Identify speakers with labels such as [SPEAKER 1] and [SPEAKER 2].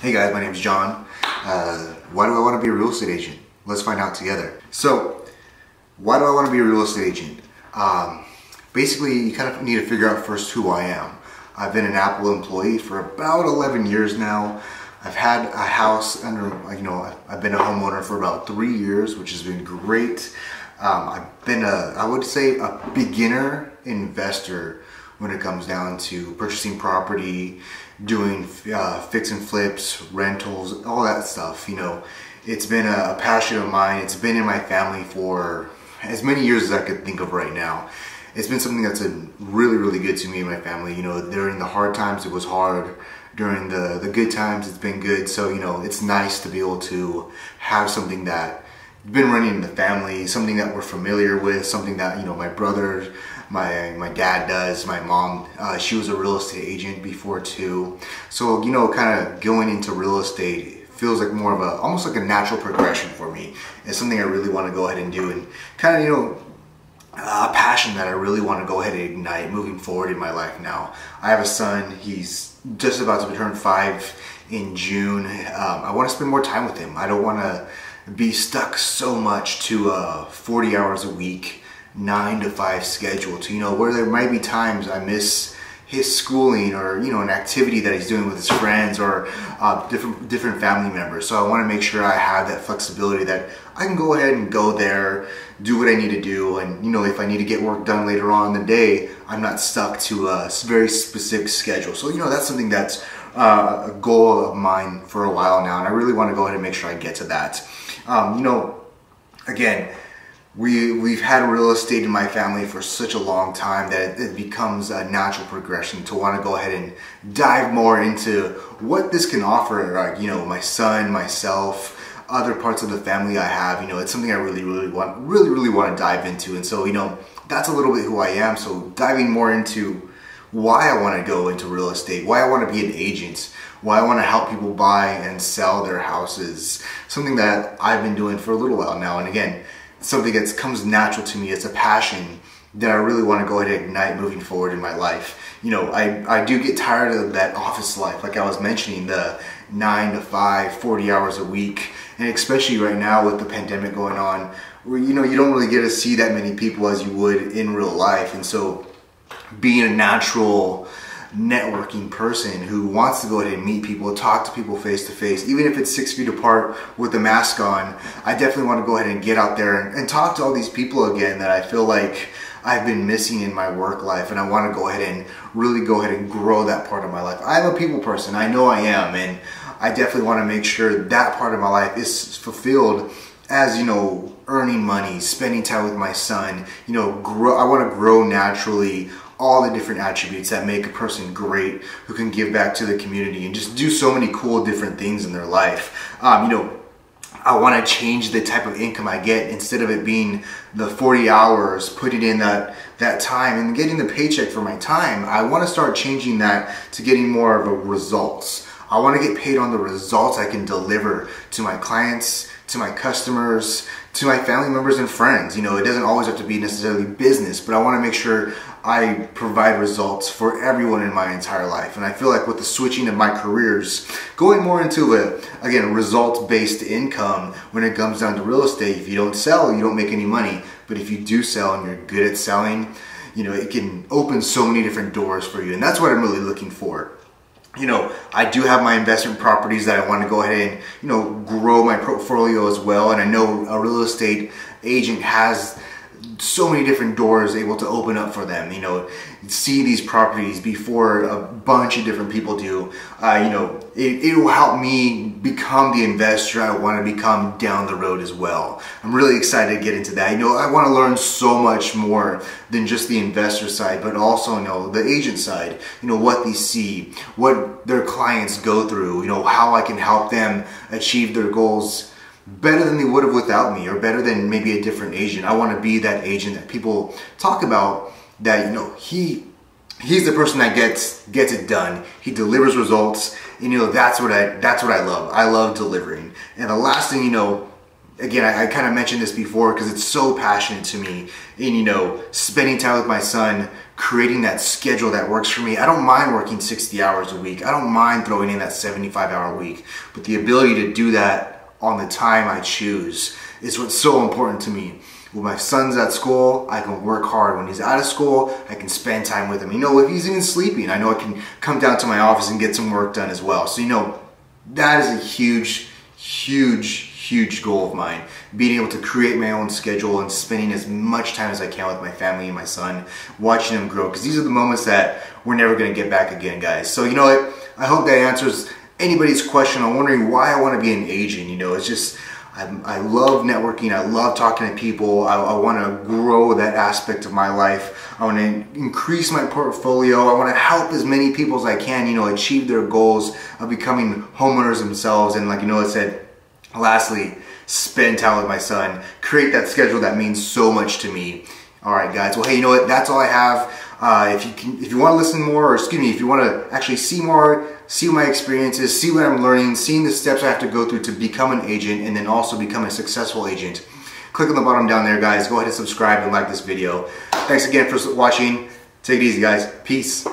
[SPEAKER 1] Hey guys, my name is John. Uh, why do I want to be a real estate agent? Let's find out together. So, why do I want to be a real estate agent? Um, basically, you kind of need to figure out first who I am. I've been an Apple employee for about 11 years now. I've had a house under, you know, I've been a homeowner for about three years, which has been great. Um, I've been a, I would say, a beginner investor when it comes down to purchasing property, doing uh, fix and flips, rentals, all that stuff. You know, it's been a, passion of mine. It's been in my family for as many years as I could think of right now. It's been something that's been really, really good to me and my family. You know, during the hard times, it was hard. During the, the good times, it's been good. So, you know, it's nice to be able to have something that been running in the family, something that we're familiar with, something that you know my brother, my my dad does, my mom, uh, she was a real estate agent before too. So you know, kind of going into real estate feels like more of a almost like a natural progression for me. It's something I really want to go ahead and do, and kind of you know a passion that I really want to go ahead and ignite moving forward in my life now. I have a son. He's just about to turn five in June. Um, I want to spend more time with him. I don't want to be stuck so much to a 40 hours a week, nine to five schedule to, you know, where there might be times I miss his schooling or, you know, an activity that he's doing with his friends or uh, different, different family members. So I want to make sure I have that flexibility that I can go ahead and go there, do what I need to do. And, you know, if I need to get work done later on in the day, I'm not stuck to a very specific schedule. So, you know, that's something that's uh, a goal of mine for a while now. And I really want to go ahead and make sure I get to that. Um, you know, again, we we've had real estate in my family for such a long time that it, becomes a natural progression to want to go ahead and dive more into what this can offer. Like you know, my son, myself, other parts of the family I have. You know, it's something I really, really want, really, really want to dive into. And so, you know, that's a little bit who I am. So diving more into why I want to go into real estate, why I want to be an agent, why I want to help people buy and sell their houses. Something that I've been doing for a little while now. And again, something that comes natural to me. It's a passion that I really want to go ahead and ignite moving forward in my life. You know, I, I do get tired of that office life, like I was mentioning, the nine to five, 40 hours a week. And especially right now with the pandemic going on, where, you know, you don't really get to see that many people as you would in real life. And so being a natural networking person who wants to go ahead and meet people, talk to people face to face, even if it's six feet apart with a mask on, I definitely want to go ahead and get out there and, and, talk to all these people again that I feel like I've been missing in my work life and I want to go ahead and really go ahead and grow that part of my life. I'm a people person, I know I am, and I definitely want to make sure that part of my life is fulfilled as you know earning money spending time with my son you know grow i want to grow naturally all the different attributes that make a person great who can give back to the community and just do so many cool different things in their life. Um, you know, I want to change the type of income I get instead of it being the 40 hours, putting in that that time and getting the paycheck for my time. I want to start changing that to getting more of a results. I want to get paid on the results I can deliver to my clients, to my customers, to my family members and friends. You know, it doesn't always have to be necessarily business, but I want to make sure I provide results for everyone in my entire life. And I feel like with the switching of my careers, going more into a, again, results-based income when it comes down to real estate, if you don't sell, you don't make any money. But if you do sell and you're good at selling, you know, it can open so many different doors for you. And that's what I'm really looking for you know, I do have my investment properties that I want to go ahead and, you know, grow my portfolio as well. And I know a real estate agent has so many different doors able to open up for them. You know, see these properties before a bunch of different people do. Uh, you know, it, it will help me become the investor I want to become down the road as well. I'm really excited to get into that. You know, I want to learn so much more than just the investor side, but also you know the agent side. You know what they see, what their clients go through. You know how I can help them achieve their goals better than they would have without me or better than maybe a different agent. I want to be that agent that people talk about that, you know, he he's the person that gets gets it done. He delivers results. And, you know, that's what I that's what I love. I love delivering. And the last thing you know, again, I, I kind of mentioned this before because it's so passionate to me. And you know, spending time with my son, creating that schedule that works for me. I don't mind working 60 hours a week. I don't mind throwing in that 75 hour week. But the ability to do that on the time I choose is what's so important to me. When my son's at school, I can work hard. When he's out of school, I can spend time with him. You know, if he's even sleeping, I know I can come down to my office and get some work done as well. So, you know, that is a huge, huge, huge goal of mine. Being able to create my own schedule and spending as much time as I can with my family and my son, watching him grow. Because these are the moments that we're never going to get back again, guys. So, you know what? I hope that answers anybody's question on wondering why I want to be an agent. You know, it's just. I, I love networking. I love talking to people. I, I want to grow that aspect of my life. I want to increase my portfolio. I want to help as many people as I can, you know, achieve their goals of becoming homeowners themselves. And like, you know, I said, lastly, spend time with my son. Create that schedule that means so much to me. All right, guys. Well, hey, you know what? That's all I have. Uh, if you can, if you want to listen more, or excuse me, if you want to actually see more, see my experiences, see what I'm learning, seeing the steps I have to go through to become an agent, and then also become a successful agent, click on the bottom down there, guys. Go ahead and subscribe and like this video. Thanks again for watching. Take it easy, guys. Peace.